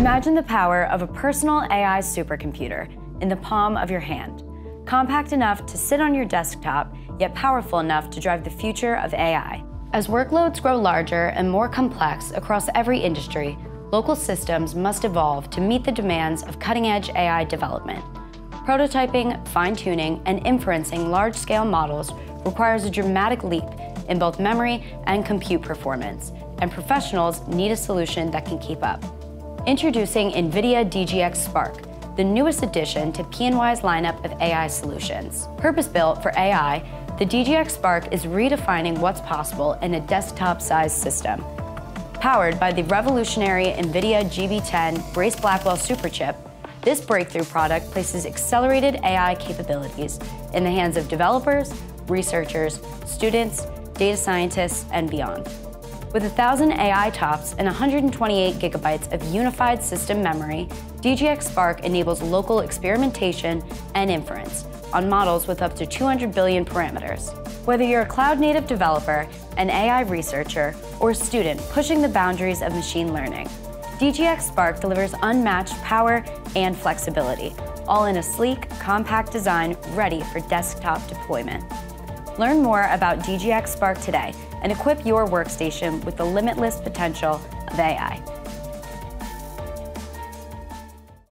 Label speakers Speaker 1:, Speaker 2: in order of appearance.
Speaker 1: Imagine the power of a personal AI supercomputer in the palm of your hand. Compact enough to sit on your desktop, yet powerful enough to drive the future of AI. As workloads grow larger and more complex across every industry, local systems must evolve to meet the demands of cutting edge AI development. Prototyping, fine tuning, and inferencing large scale models requires a dramatic leap in both memory and compute performance, and professionals need a solution that can keep up. Introducing NVIDIA DGX Spark, the newest addition to PNY's lineup of AI solutions. Purpose built for AI, the DGX Spark is redefining what's possible in a desktop sized system. Powered by the revolutionary NVIDIA GB10 Grace Blackwell Superchip, this breakthrough product places accelerated AI capabilities in the hands of developers, researchers, students, data scientists, and beyond. With 1,000 AI TOPS and 128 gigabytes of unified system memory, DGX Spark enables local experimentation and inference on models with up to 200 billion parameters. Whether you're a cloud-native developer, an AI researcher, or a student pushing the boundaries of machine learning, DGX Spark delivers unmatched power and flexibility, all in a sleek, compact design ready for desktop deployment. Learn more about DGX Spark today and equip your workstation with the limitless potential of AI.